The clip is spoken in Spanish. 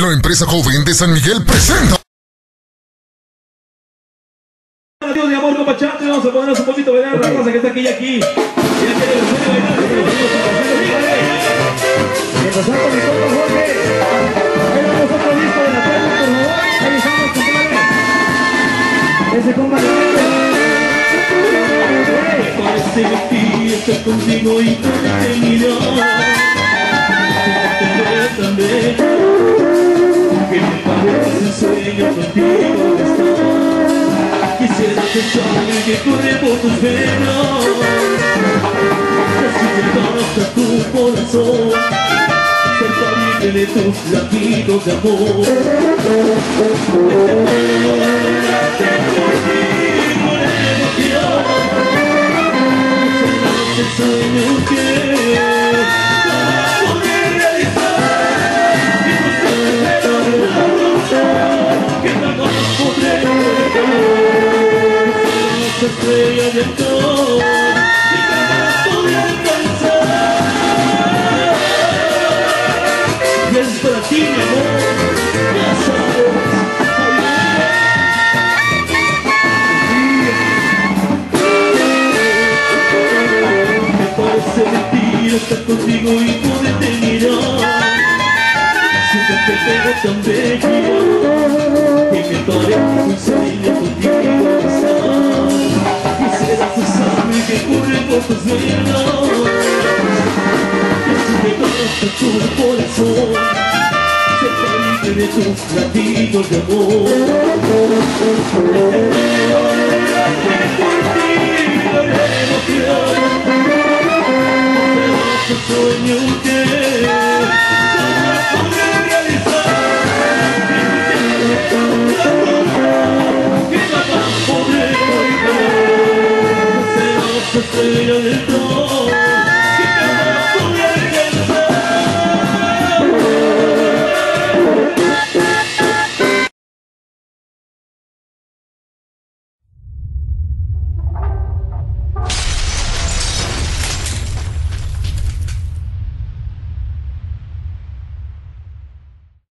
La empresa joven de San Miguel presenta. Dios de amor, compachate, vamos a ponernos un poquito a bailar la raza que está aquí y aquí. Ya mi compa Jorge, ahí vamos otro disco de la tarde, por favor. Ahí estamos, compadre. Ese compa Me parece mentira estar contigo y mirar. Quisiera pensar que corre por tus venas Así que tu corazón. Pariente de tus latidos de amor. Sueño que estrella de amor que jamás podré alcanzar. Y es para ti, mi amor, ya sabes. Me parece mentira estar contigo y poderte mirar. Siempre te veo tan bella que me parece un sueño corazón. Ser pariente de tus latidos de amor. Que jamás podré